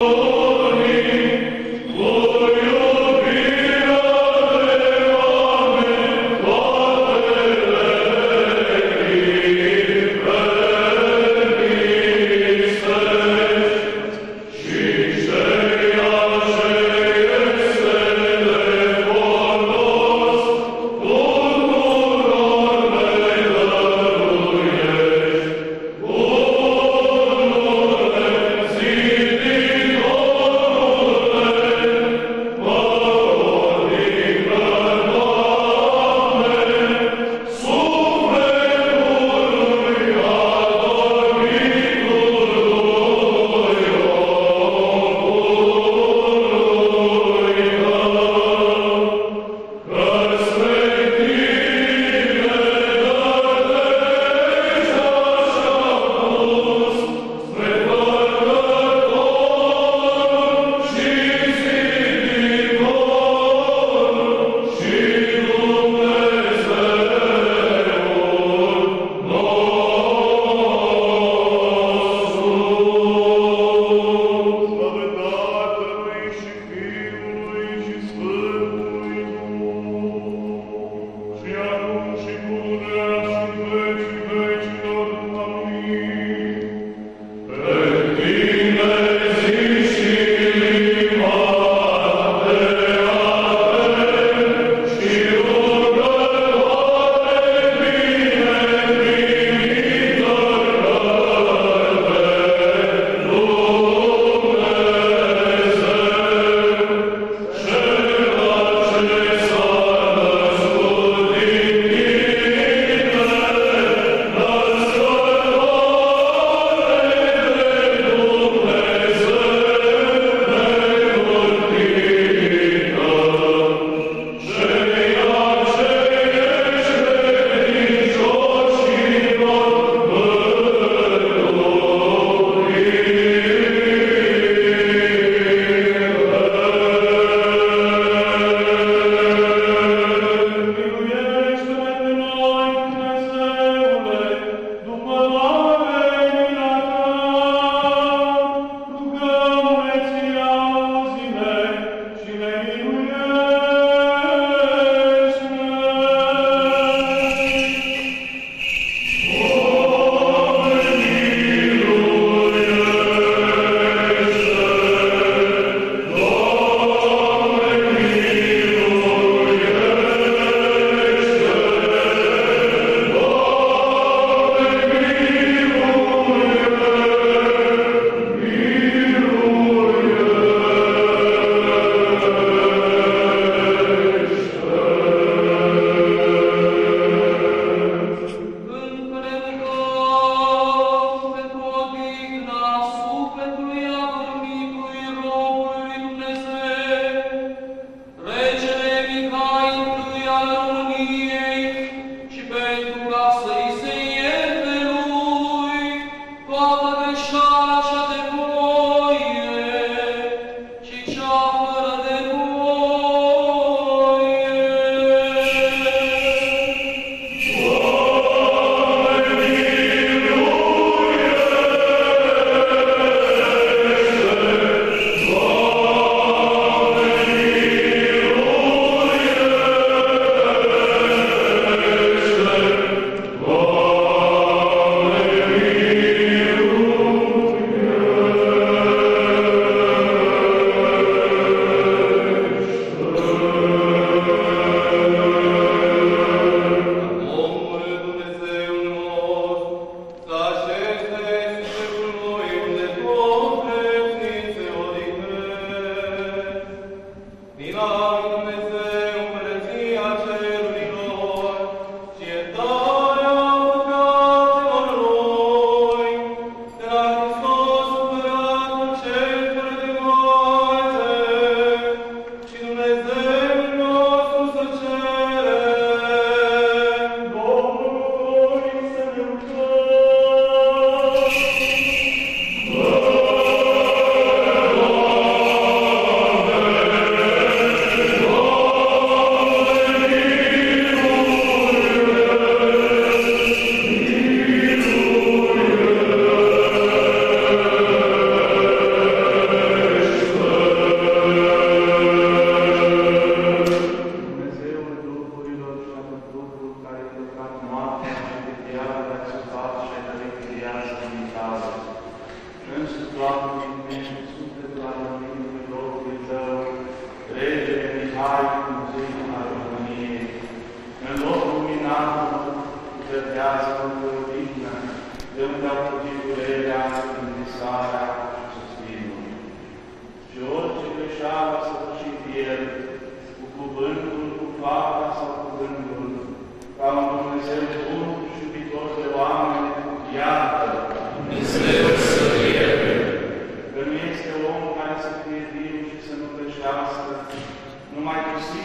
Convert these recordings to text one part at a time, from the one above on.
Oh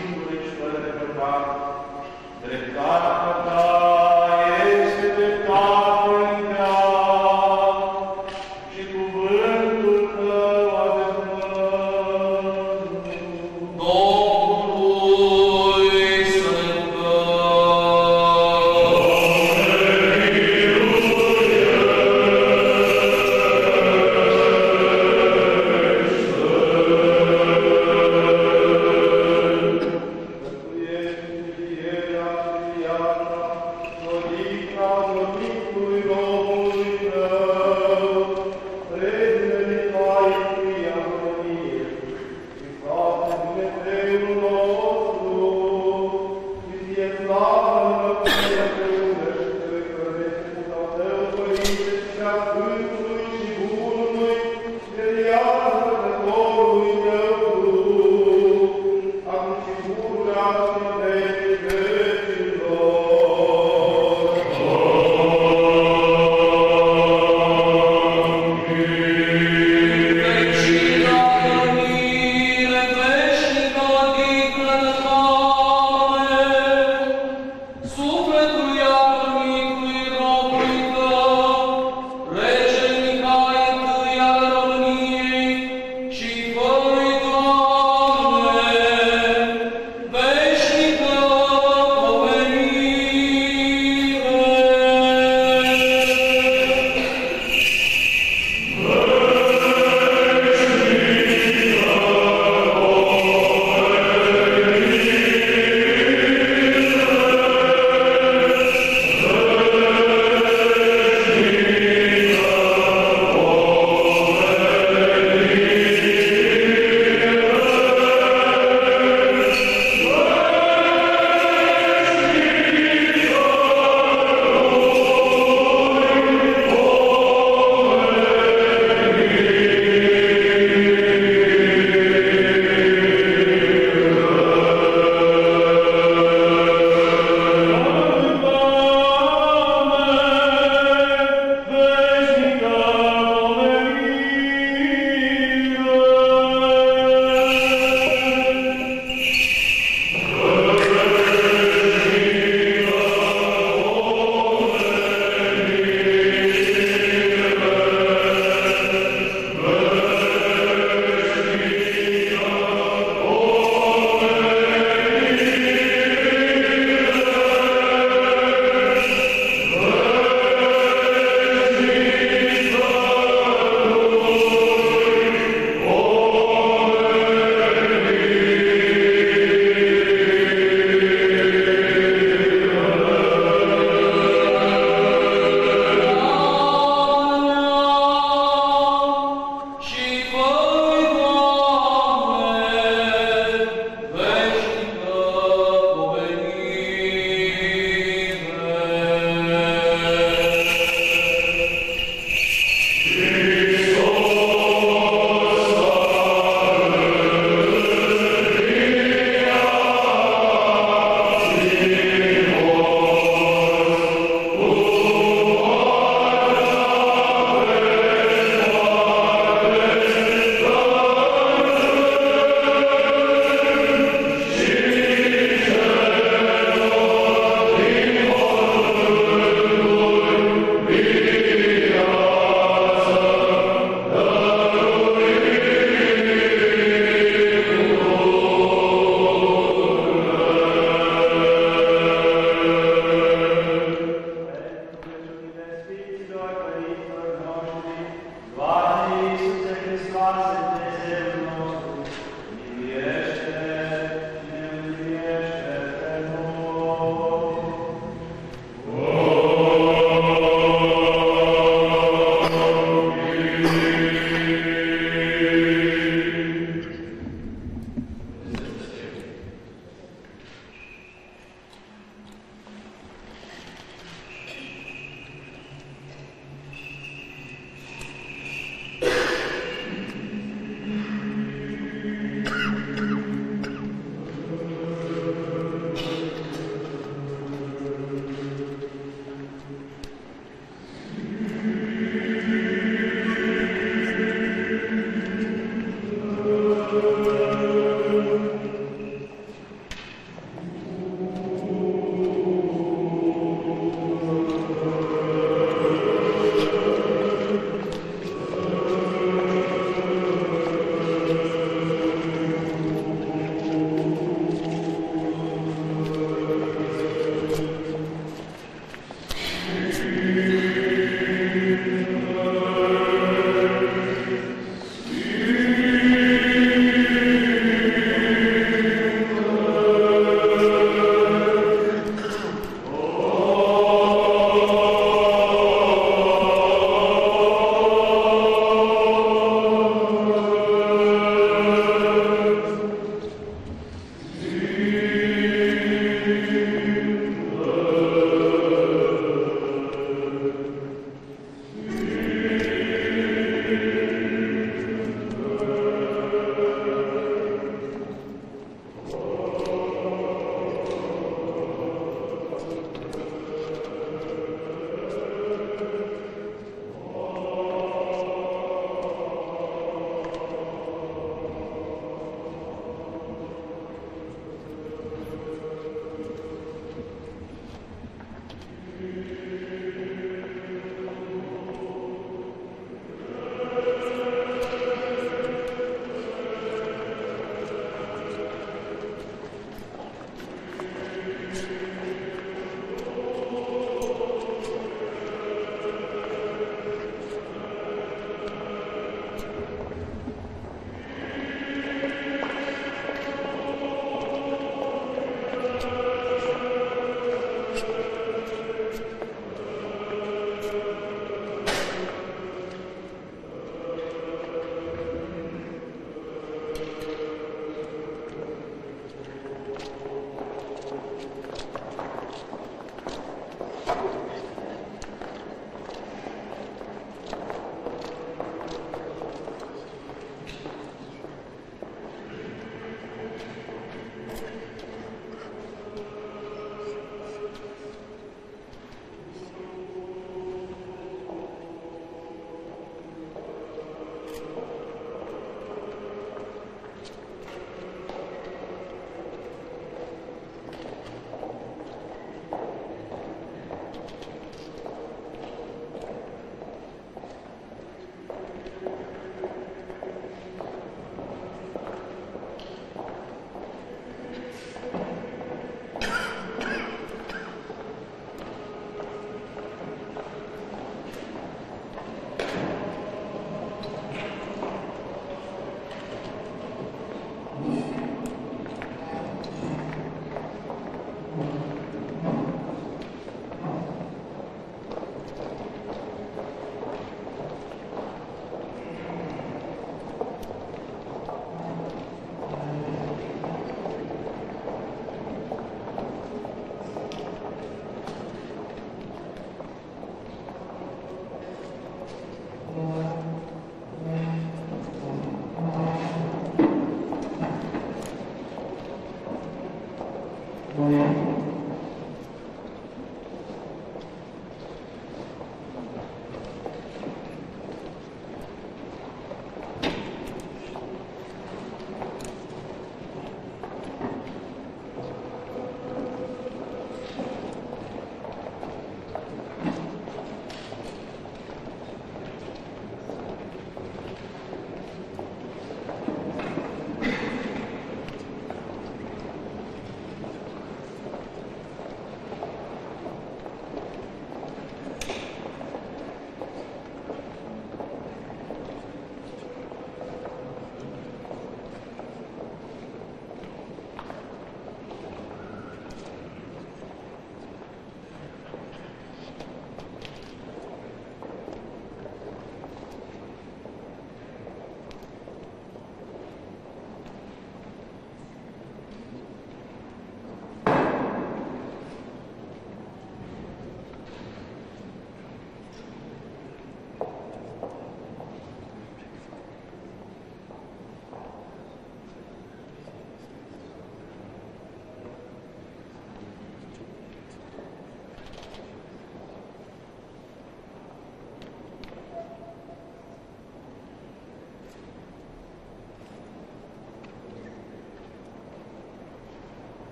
numai tu singur ești fără de păcat. Dreptatea ta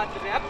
Zagreb.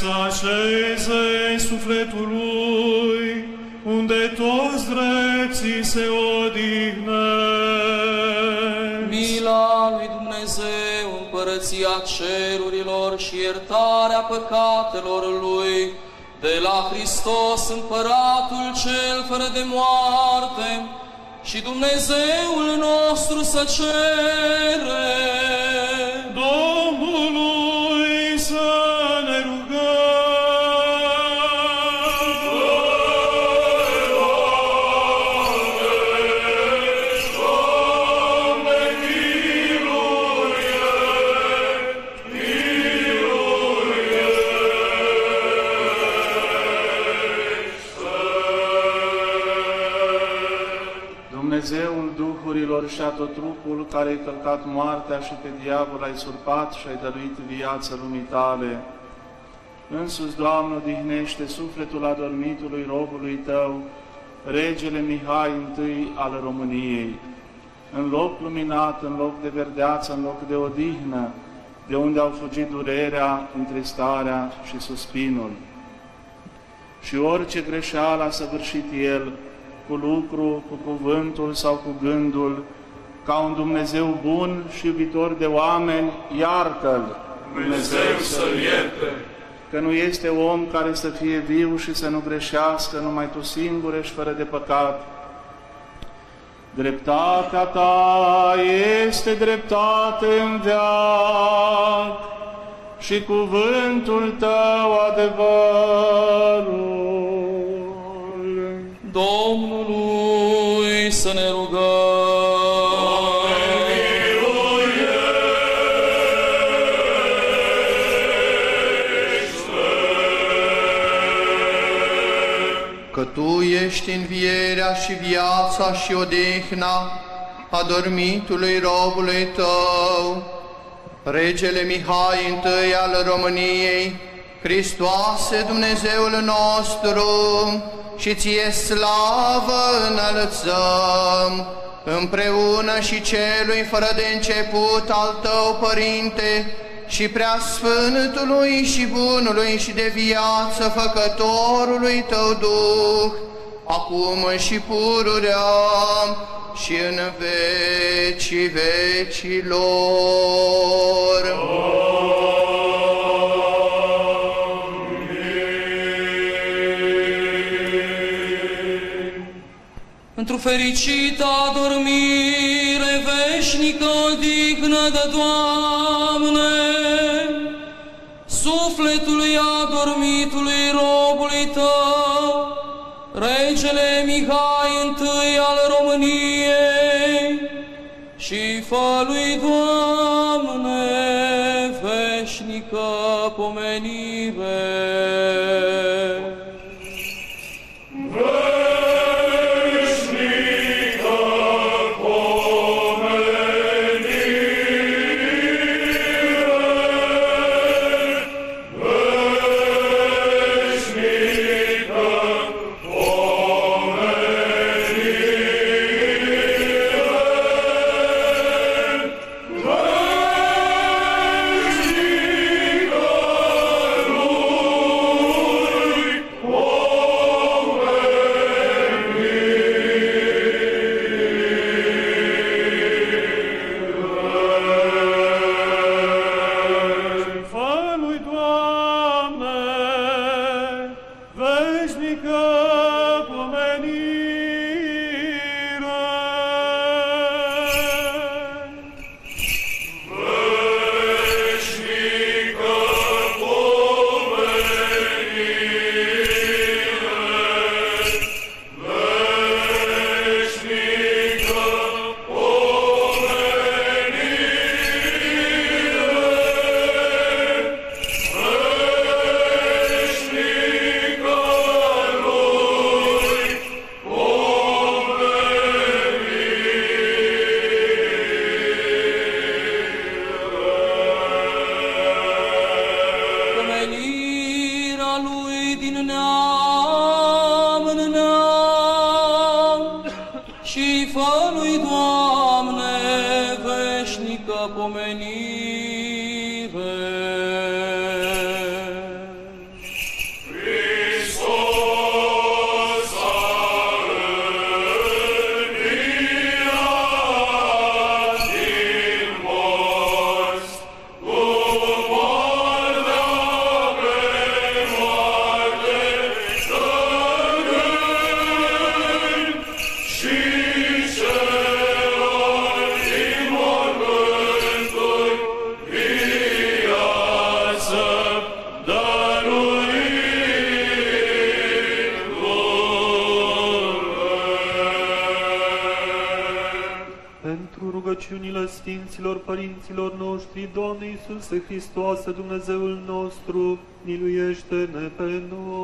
Să așeze în sufletul lui, unde toți drepții se odihnesc. Mila lui Dumnezeu, împărăția cerurilor și iertarea păcatelor lui, de la Hristos împăratul cel fără de moarte și Dumnezeul nostru să cere. Și a tot trupul care ai călcat moartea și pe diavol ai surpat și ai dăruit viață lumii tale. Însuți, Doamnă, odihnește sufletul adormitului robului Tău, regele Mihai I al României, în loc luminat, în loc de verdeață, în loc de odihnă, de unde au fugit durerea, întristarea și suspinul. Și orice greșeală a săvârșit El, cu lucru, cu cuvântul sau cu gândul, ca un Dumnezeu bun și iubitor de oameni, iartă-L. Dumnezeu să-l ierte. Că nu este om care să fie viu și să nu greșească, numai Tu singur ești fără de păcat. Dreptatea Ta este dreptate în veac și cuvântul Tău adevărul. Domnului să ne rugăm. Tu ești învierea și viața și odihna adormitului robului Tău, Regele Mihai I al României, Hristoase Dumnezeul nostru, și Ție slavă înălțăm, împreună și celui fără de început al Tău, Părinte, și prea Sfântului și Bunului și de viață Făcătorului Tău Duh, acum și pururea și în vecii vecilor. Într-o fericită dormire veșnică odihnă de Doamne, sufletului adormitului robului Tău, Regele Mihai I al României, și fă lui Doamne veșnică pomenire. Veșnică pomenire. Noștri, Doamne Iisuse Hristoase, Dumnezeul nostru, miluiește-ne pe noi.